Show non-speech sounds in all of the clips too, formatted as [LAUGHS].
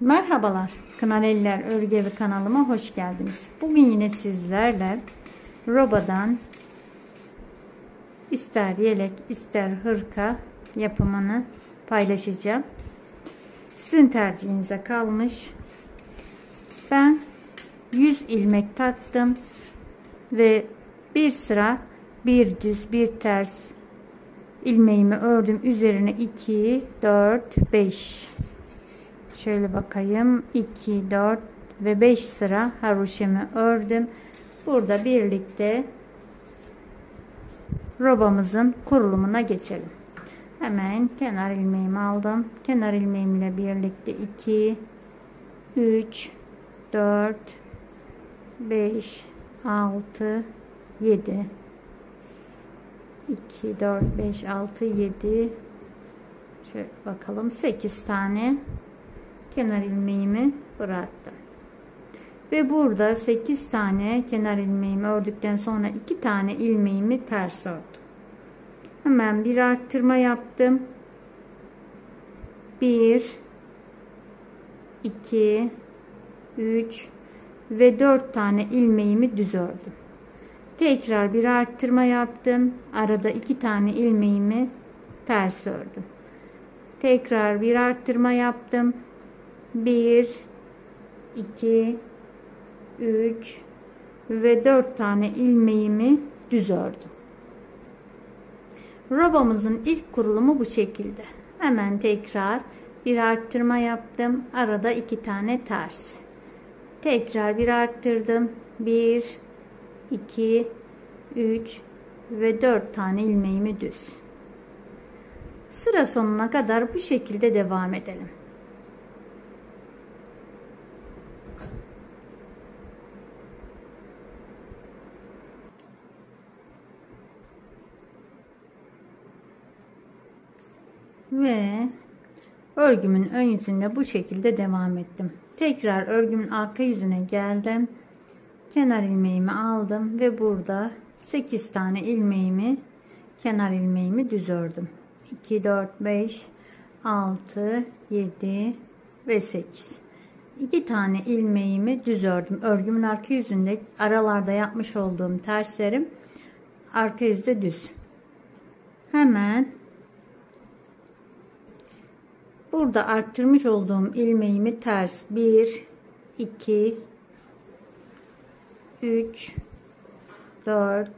Merhabalar, Kınaleliler Örgü Evi kanalıma hoş geldiniz. Bugün yine sizlerle robadan ister yelek ister hırka yapımını paylaşacağım. Sizin tercihinize kalmış. Ben 100 ilmek taktım ve bir sıra bir düz bir ters ilmeğimi ördüm. Üzerine 2 4 5 Şöyle bakayım. 2, 4 ve 5 sıra haroşemi ördüm. Burada birlikte robamızın kurulumuna geçelim. Hemen kenar ilmeğimi aldım. Kenar ilmeğimle birlikte 2, 3, 4, 5, 6, 7, 2, 4, 5, 6, 7, şöyle bakalım 8 tane kenar ilmeğimi bıraktım. Ve burada 8 tane kenar ilmeğimi ördükten sonra 2 tane ilmeğimi ters ördüm. Hemen bir arttırma yaptım. 1 2 3 ve 4 tane ilmeğimi düz ördüm. Tekrar bir arttırma yaptım. Arada 2 tane ilmeğimi ters ördüm. Tekrar bir arttırma yaptım. 1 2 3 ve 4 tane ilmeğimi düz ördüm. Robamızın ilk kurulumu bu şekilde. Hemen tekrar bir arttırma yaptım. Arada iki tane ters. Tekrar bir arttırdım. 1 2 3 ve 4 tane ilmeğimi düz. Sıra sonuna kadar bu şekilde devam edelim. Ve örgümün ön yüzünde bu şekilde devam ettim. Tekrar örgümün arka yüzüne geldim. Kenar ilmeğimi aldım ve burada 8 tane ilmeğimi kenar ilmeğimi düz ördüm. 2 4 5 6 7 ve 8. 2 tane ilmeğimi düz ördüm. Örgümün arka yüzünde aralarda yapmış olduğum terslerim arka yüzde düz. Hemen Burada arttırmış olduğum ilmeğimi ters 1 2 3 4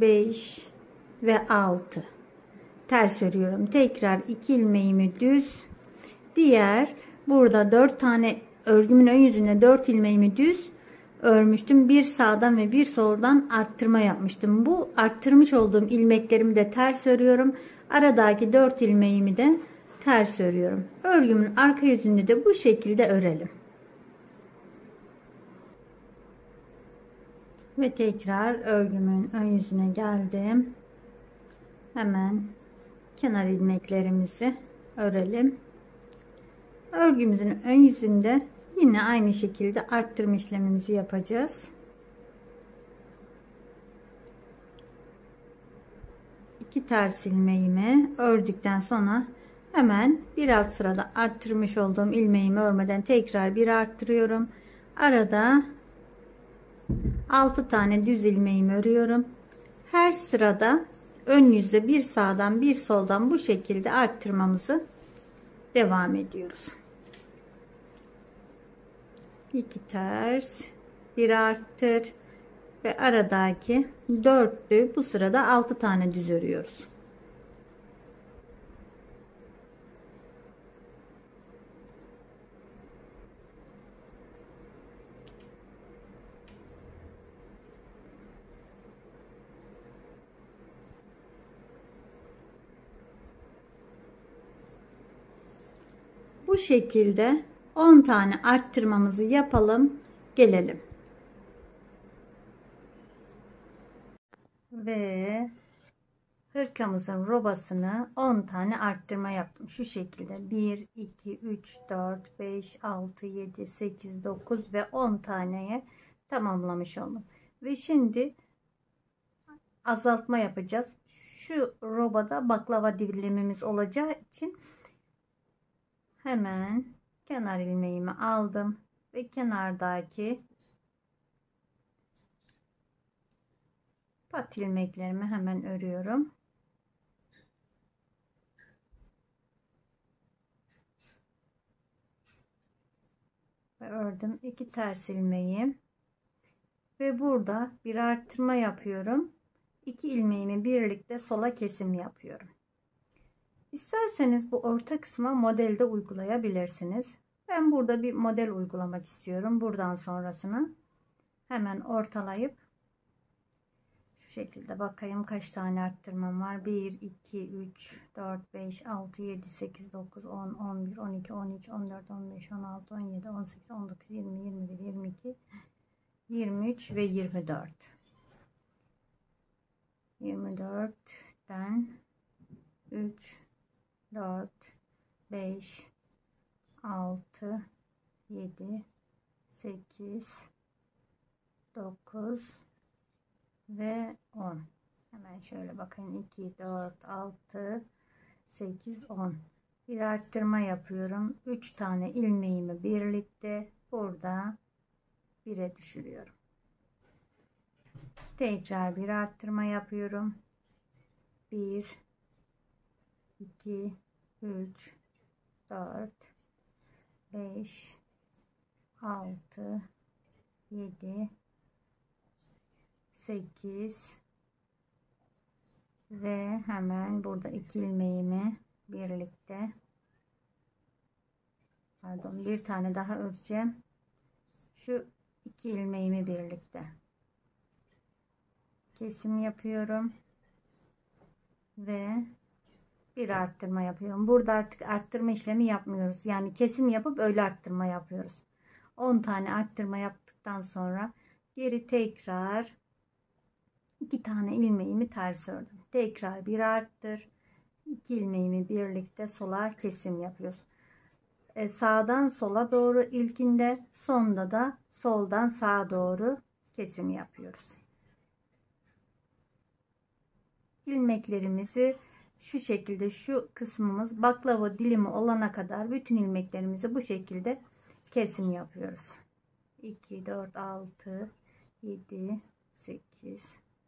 5 ve 6 ters örüyorum. Tekrar 2 ilmeğimi düz. Diğer burada 4 tane örgümün ön yüzüne 4 ilmeğimi düz örmüştüm. Bir sağdan ve bir soldan arttırma yapmıştım. Bu arttırmış olduğum ilmeklerimi de ters örüyorum. Aradaki 4 ilmeğimi de ters örüyorum. Örgümün arka yüzünde de bu şekilde örelim. Ve tekrar örgümün ön yüzüne geldim. Hemen kenar ilmeklerimizi örelim. Örgümüzün ön yüzünde yine aynı şekilde arttırma işlemimizi yapacağız. İki ters ilmeğimi ördükten sonra Hemen bir alt sırada arttırmış olduğum ilmeğimi örmeden tekrar bir arttırıyorum. Arada 6 tane düz ilmeğimi örüyorum. Her sırada ön yüzde bir sağdan bir soldan bu şekilde arttırmamızı devam ediyoruz. 2 ters, bir arttır ve aradaki dörtlü bu sırada 6 tane düz örüyoruz. Şekilde 10 tane arttırmamızı yapalım. Gelelim. Ve hırkamızın robasını 10 tane arttırma yaptım. Şu şekilde 1, 2, 3, 4, 5, 6, 7, 8, 9 ve 10 taneye tamamlamış oldum. Ve şimdi azaltma yapacağız. Şu robada baklava dilimimiz olacağı için hemen kenar ilmeğimi aldım ve kenardaki pat ilmeklerimi hemen örüyorum. Ve ördüm iki ters ilmeği ve burada bir arttırma yapıyorum. İki ilmeğimi birlikte sola kesim yapıyorum. İsterseniz bu orta kısma modelde uygulayabilirsiniz. Ben burada bir model uygulamak istiyorum. Buradan sonrasını hemen ortalayıp şu şekilde bakayım kaç tane arttırmam var. 1, 2, 3, 4, 5, 6, 7, 8, 9, 10, 11, 12, 13, 14, 15, 16, 17, 18, 19, 20, 21, 22, 23 ve 24. 24'ten 3, 4, 5, 6, 7, 8, 9 ve 10. Hemen şöyle bakın 2, 4, 6, 8, 10. Bir arttırma yapıyorum. 3 tane ilmeğimi birlikte burada 1'e düşürüyorum. Tekrar bir arttırma yapıyorum. 1 2 3 4 5 6 7 8 ve hemen burada iki ilmeğimi birlikte pardon bir tane daha öreceğim. Şu iki ilmeğimi birlikte. Kesim yapıyorum ve bir arttırma yapıyorum. Burada artık arttırma işlemi yapmıyoruz. Yani kesim yapıp öyle arttırma yapıyoruz. 10 tane arttırma yaptıktan sonra geri tekrar iki tane ilmeğimi ters ördüm. Tekrar bir arttır. iki ilmeğimi birlikte sola kesim yapıyoruz. E, sağdan sola doğru ilkinde sonda da soldan sağa doğru kesim yapıyoruz. ilmeklerimizi şu şekilde şu kısmımız baklava dilimi olana kadar bütün ilmeklerimizi bu şekilde kesim yapıyoruz. 2 4 6 7 8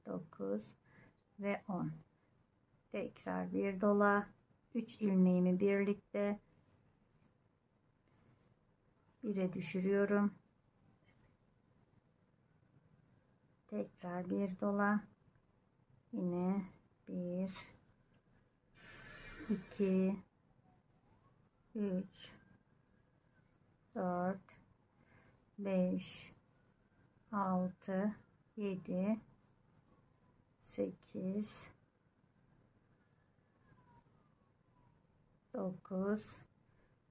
9 ve 10 tekrar bir dola. 3 ilmeğimi birlikte 1'e düşürüyorum. Tekrar bir dola. Yine 1 2 3 4 5 6 7 8 9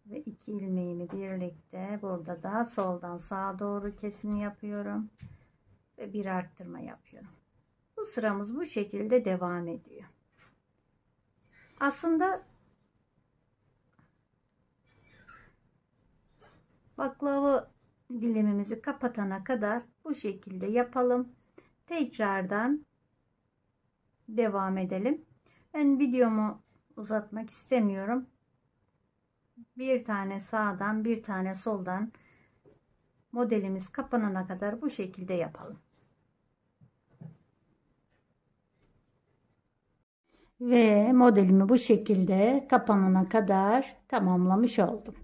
ve iki ilmeğimi birlikte burada da soldan sağa doğru kesim yapıyorum. Ve bir arttırma yapıyorum. Bu sıramız bu şekilde devam ediyor. Aslında baklava dilimimizi kapatana kadar bu şekilde yapalım. Tekrardan devam edelim. Ben videomu uzatmak istemiyorum. Bir tane sağdan bir tane soldan modelimiz kapanana kadar bu şekilde yapalım. Ve modelimi bu şekilde kapanana kadar tamamlamış oldum.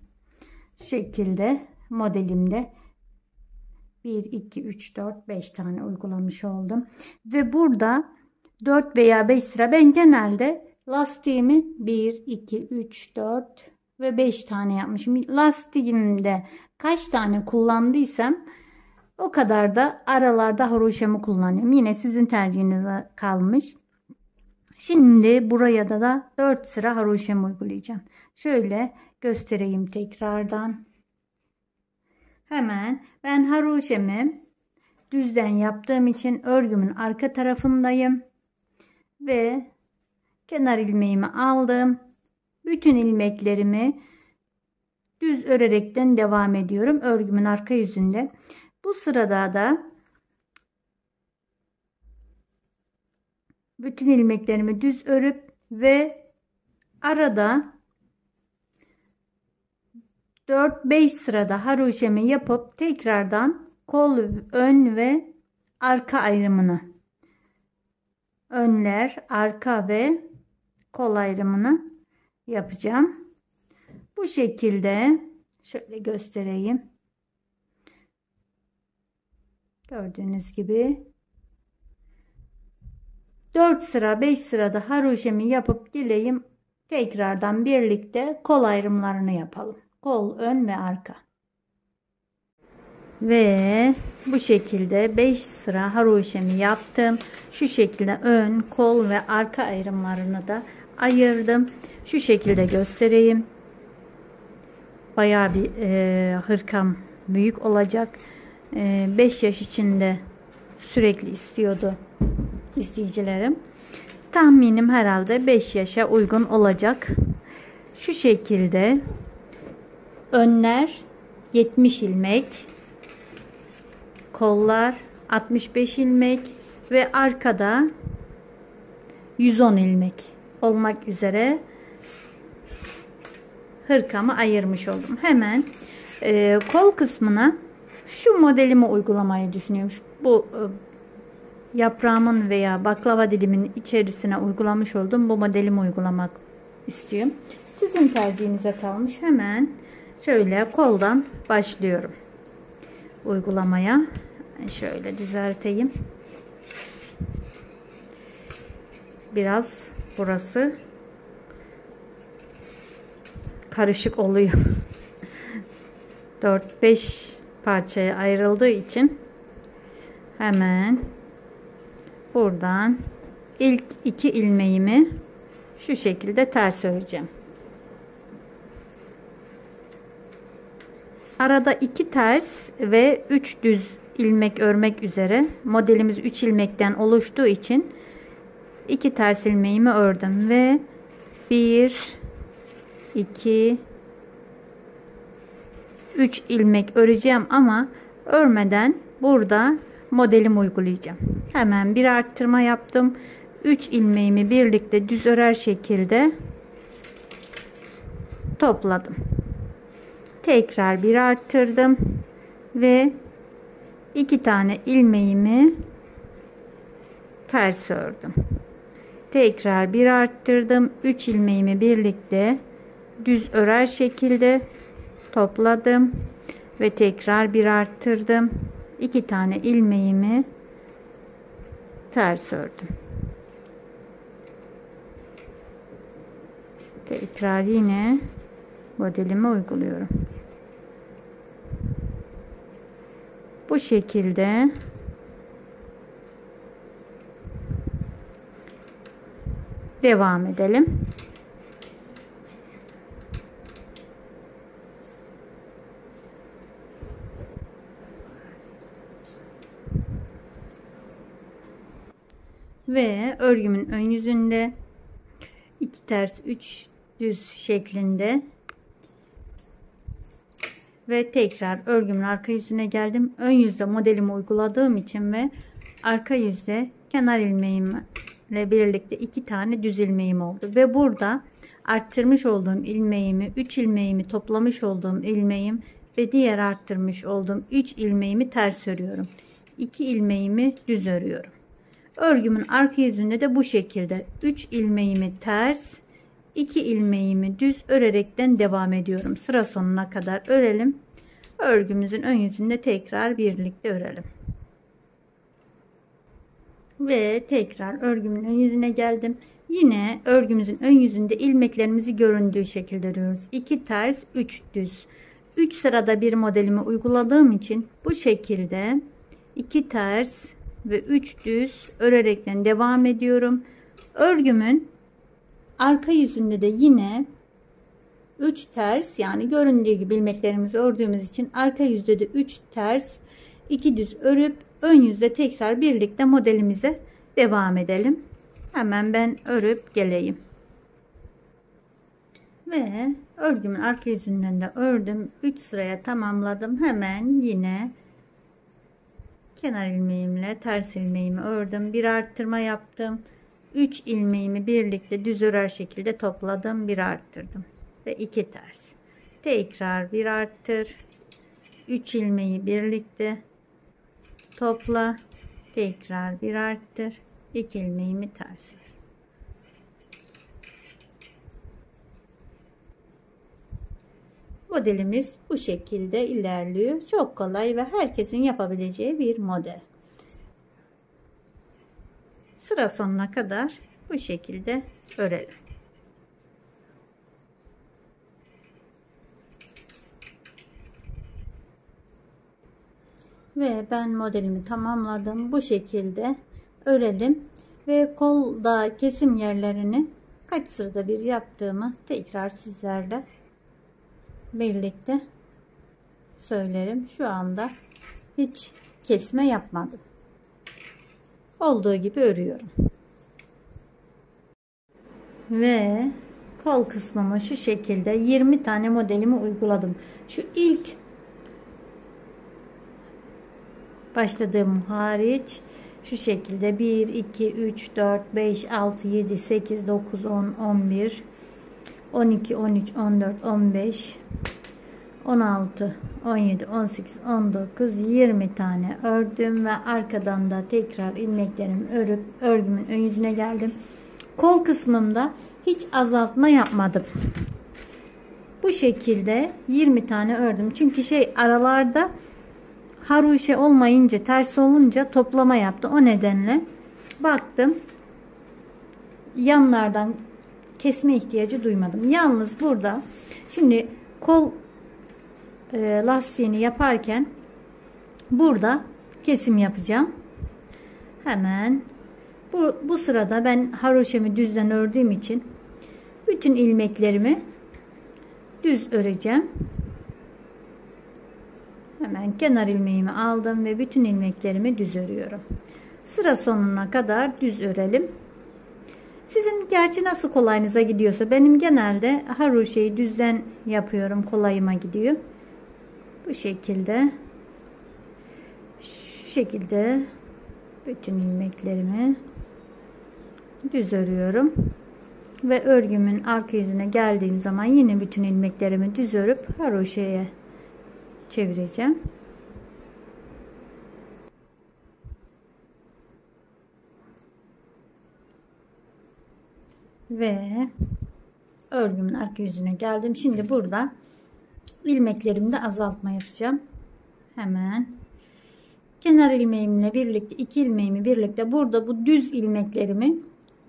Şu şekilde modelimde 1, 2, 3, 4, 5 tane uygulamış oldum. Ve burada 4 veya 5 sıra ben genelde lastiğimi 1, 2, 3, 4 ve 5 tane yapmışım. Lastiğimde kaç tane kullandıysam o kadar da aralarda haroşamı kullanıyorum. Yine sizin tercihinize kalmış. Şimdi buraya da da 4 sıra haroşem uygulayacağım. Şöyle göstereyim tekrardan. Hemen ben haroşemi düzden yaptığım için örgümün arka tarafındayım. Ve kenar ilmeğimi aldım. Bütün ilmeklerimi düz örerekten devam ediyorum. Örgümün arka yüzünde. Bu sırada da bütün ilmeklerimi düz örüp ve arada 4-5 sırada haroşemi yapıp tekrardan kol ön ve arka ayrımını önler, arka ve kol ayrımını yapacağım. Bu şekilde şöyle göstereyim. Gördüğünüz gibi 4 sıra 5 sırada haroşemi yapıp dileyim. Tekrardan birlikte kol ayrımlarını yapalım. Kol ön ve arka. Ve bu şekilde 5 sıra haroşemi yaptım. Şu şekilde ön, kol ve arka ayrımlarını da ayırdım. Şu şekilde göstereyim. Bayağı bir e, hırkam büyük olacak. 5 e, yaş içinde sürekli istiyordu izleyicilerim. Tahminim herhalde 5 yaşa uygun olacak. Şu şekilde önler 70 ilmek, kollar 65 ilmek ve arkada 110 ilmek olmak üzere hırkamı ayırmış oldum. Hemen e, kol kısmına şu modelimi uygulamayı düşünüyorum. Bu e, yaprağımın veya baklava dilimin içerisine uygulamış olduğum bu modelimi uygulamak istiyorum. Sizin tercihinize kalmış. Hemen şöyle koldan başlıyorum. Uygulamaya. Şöyle düzelteyim. Biraz burası karışık oluyor. [LAUGHS] 4-5 parçaya ayrıldığı için hemen buradan ilk iki ilmeğimi şu şekilde ters öreceğim. Arada iki ters ve üç düz ilmek örmek üzere modelimiz 3 ilmekten oluştuğu için iki ters ilmeğimi ördüm ve 1 2 3 ilmek öreceğim ama örmeden burada modelimi uygulayacağım. Hemen bir arttırma yaptım. 3 ilmeğimi birlikte düz örer şekilde topladım. Tekrar bir arttırdım ve iki tane ilmeğimi ters ördüm. Tekrar bir arttırdım. 3 ilmeğimi birlikte düz örer şekilde topladım ve tekrar bir arttırdım. İki tane ilmeğimi ters ördüm. Tekrar yine modelimi uyguluyorum. Bu şekilde devam edelim. Ve örgümün ön yüzünde iki ters üç düz şeklinde ve tekrar örgümün arka yüzüne geldim. Ön yüzde modelimi uyguladığım için ve arka yüzde kenar ilmeğimle birlikte iki tane düz ilmeğim oldu ve burada arttırmış olduğum ilmeğimi 3 ilmeğimi toplamış olduğum ilmeğim ve diğer arttırmış olduğum 3 ilmeğimi ters örüyorum. 2 ilmeğimi düz örüyorum. Örgümün arka yüzünde de bu şekilde 3 ilmeğimi ters 2 ilmeğimi düz örerekten devam ediyorum. Sıra sonuna kadar örelim. Örgümüzün ön yüzünde tekrar birlikte örelim. Ve tekrar örgümün ön yüzüne geldim. Yine örgümüzün ön yüzünde ilmeklerimizi göründüğü şekilde örüyoruz. 2 ters 3 düz. 3 sırada bir modelimi uyguladığım için bu şekilde 2 ters ve 3 düz örerekten devam ediyorum. Örgümün arka yüzünde de yine 3 ters yani göründüğü gibi ilmeklerimizi ördüğümüz için arka yüzde de 3 ters 2 düz örüp ön yüzde tekrar birlikte modelimize devam edelim. Hemen ben örüp geleyim. Ve örgümün arka yüzünden de ördüm. 3 sıraya tamamladım. Hemen yine kenar ilmeğimle ters ilmeğimi ördüm. Bir arttırma yaptım. 3 ilmeğimi birlikte düz örer şekilde topladım. Bir arttırdım ve 2 ters. tekrar bir arttır 3 ilmeği birlikte topla tekrar bir arttır 2 ilmeğimi ters ör. Modelimiz bu şekilde ilerliyor. Çok kolay ve herkesin yapabileceği bir model. Sıra sonuna kadar bu şekilde örelim. Ve ben modelimi tamamladım. Bu şekilde örelim. Ve kolda kesim yerlerini kaç sırada bir yaptığımı tekrar sizlerle birlikte söylerim. Şu anda hiç kesme yapmadım. Olduğu gibi örüyorum. Ve kol kısmımı şu şekilde 20 tane modelimi uyguladım. Şu ilk başladığım hariç şu şekilde 1 2 3 4 5 6 7 8 9 10 11 12 13 14 15 16 17 18 19 20 tane ördüm ve arkadan da tekrar ilmeklerimi örüp örgümün ön yüzüne geldim. Kol kısmımda hiç azaltma yapmadım. Bu şekilde 20 tane ördüm. Çünkü şey aralarda haroşe olmayınca ters olunca toplama yaptı. O nedenle baktım yanlardan kesme ihtiyacı duymadım. Yalnız burada şimdi kol e, lastiğini yaparken burada kesim yapacağım. Hemen bu, bu sırada ben haroşemi düzden ördüğüm için bütün ilmeklerimi düz öreceğim. Hemen kenar ilmeğimi aldım ve bütün ilmeklerimi düz örüyorum. Sıra sonuna kadar düz örelim sizin gerçi nasıl kolayınıza gidiyorsa benim genelde haroşeyi düzden yapıyorum kolayıma gidiyor bu şekilde şu şekilde bütün ilmeklerimi düz örüyorum ve örgümün arka yüzüne geldiğim zaman yine bütün ilmeklerimi düz örüp haroşeye çevireceğim. Ve örgümün arka yüzüne geldim. Şimdi burada ilmeklerimde azaltma yapacağım. Hemen kenar ilmeğimle birlikte iki ilmeğimi birlikte burada bu düz ilmeklerimi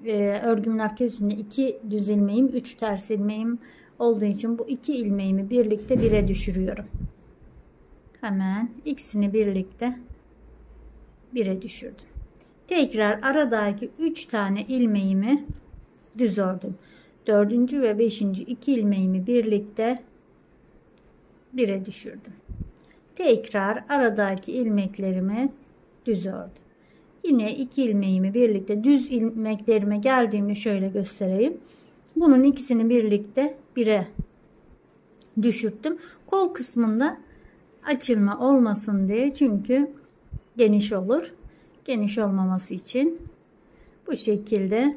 e, örgümün arka yüzünde iki düz ilmeğim üç ters ilmeğim olduğu için bu iki ilmeğimi birlikte bire düşürüyorum. Hemen ikisini birlikte bire düşürdüm. Tekrar aradaki üç tane ilmeğimi düz ördüm. Dördüncü ve beşinci iki ilmeğimi birlikte 1'e düşürdüm. Tekrar aradaki ilmeklerimi düz ördüm. Yine iki ilmeğimi birlikte düz ilmeklerime geldiğimde şöyle göstereyim. Bunun ikisini birlikte 1'e düşürttüm. Kol kısmında açılma olmasın diye çünkü geniş olur. Geniş olmaması için bu şekilde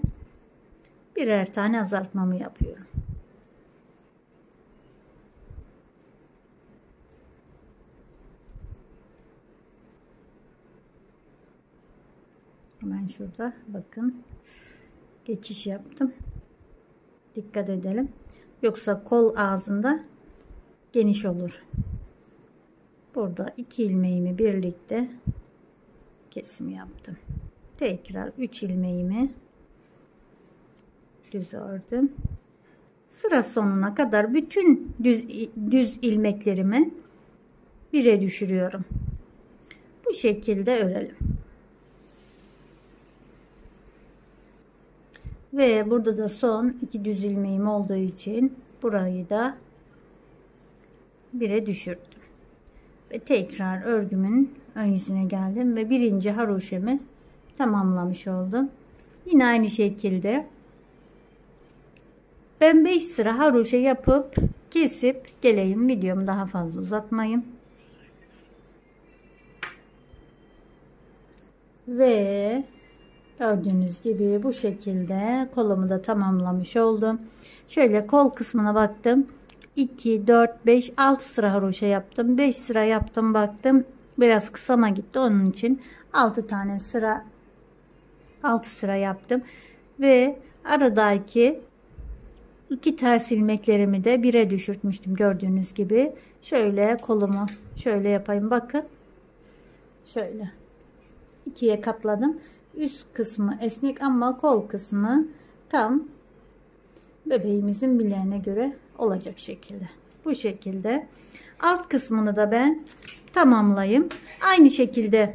birer tane azaltmamı yapıyorum. Hemen şurada bakın geçiş yaptım. Dikkat edelim. Yoksa kol ağzında geniş olur. Burada iki ilmeğimi birlikte kesim yaptım. Tekrar 3 ilmeğimi düz ördüm. Sıra sonuna kadar bütün düz düz ilmeklerimi bire düşürüyorum. Bu şekilde örelim. Ve burada da son iki düz ilmeğim olduğu için burayı da bire düşürdüm. Ve tekrar örgümün ön yüzüne geldim ve birinci haroşemi tamamlamış oldum. Yine aynı şekilde ben 5 sıra haroşa yapıp kesip geleyim. Videomu daha fazla uzatmayayım. Ve Gördüğünüz gibi bu şekilde kolumu da tamamlamış oldum. Şöyle kol kısmına baktım. 2, 4, 5, 6 sıra haroşa yaptım. 5 sıra yaptım baktım. Biraz kısama gitti. Onun için 6 tane sıra 6 sıra yaptım. Ve aradaki iki ters ilmeklerimi de bire düşürtmüştüm gördüğünüz gibi. Şöyle kolumu şöyle yapayım bakın. Şöyle ikiye katladım. Üst kısmı esnek ama kol kısmı tam bebeğimizin bileğine göre olacak şekilde. Bu şekilde. Alt kısmını da ben tamamlayayım. Aynı şekilde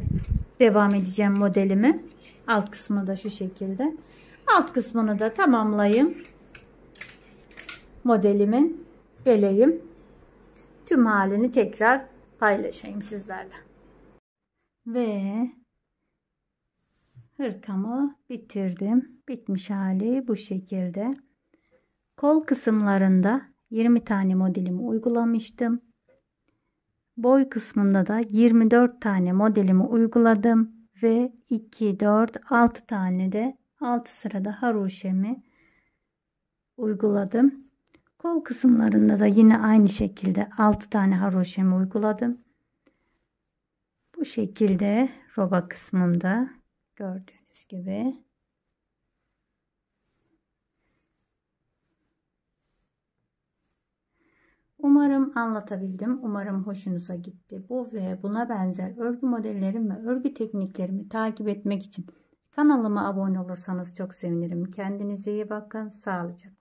devam edeceğim modelimi. Alt kısmı da şu şekilde. Alt kısmını da tamamlayayım. Modelimin geleyim. Tüm halini tekrar paylaşayım sizlerle. Ve hırkamı bitirdim. Bitmiş hali bu şekilde. Kol kısımlarında 20 tane modelimi uygulamıştım. Boy kısmında da 24 tane modelimi uyguladım ve 2 4 6 tane de 6 sırada haroşemi uyguladım. Kol kısımlarında da yine aynı şekilde 6 tane haroşemi uyguladım. Bu şekilde roba kısmında gördüğünüz gibi Umarım anlatabildim. Umarım hoşunuza gitti. Bu ve buna benzer örgü modellerim ve örgü tekniklerimi takip etmek için kanalıma abone olursanız çok sevinirim. Kendinize iyi bakın. Sağlıcakla.